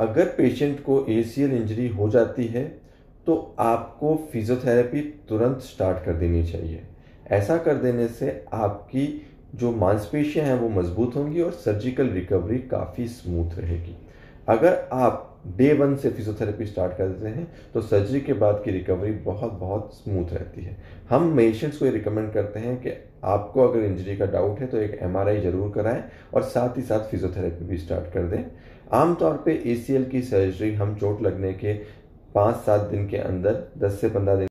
अगर पेशेंट को ACL injury हो जाती है तो आपको फिजियोथेरेपी तुरंत स्टार्ट कर देनी चाहिए। ऐसा कर देने से आपकी जो मांसपेशियाँ हैं वो मज़बूत होंगी और सर्जिकल रिकवरी काफ़ी स्मूथ रहेगी। अगर आप डे वन से फिजियोथेरेपी स्टार्ट कर देते हैं तो सर्जरी के बाद की रिकवरी बहुत बहुत स्मूथ रहती है। हम पेशेंट्स को ये रिकमेंड करते हैं कि आपको अगर इंजरी का डाउट है तो एक एमआरआई ज़रूर कराएँ और साथ ही साथ फिजियोथेरेपी भी स्टार्ट कर दें। आमतौर पे एसीएल की सर्जरी हम चोट लगने के पाँच, सात दिन के अंदर, दस से पंद्रह दिन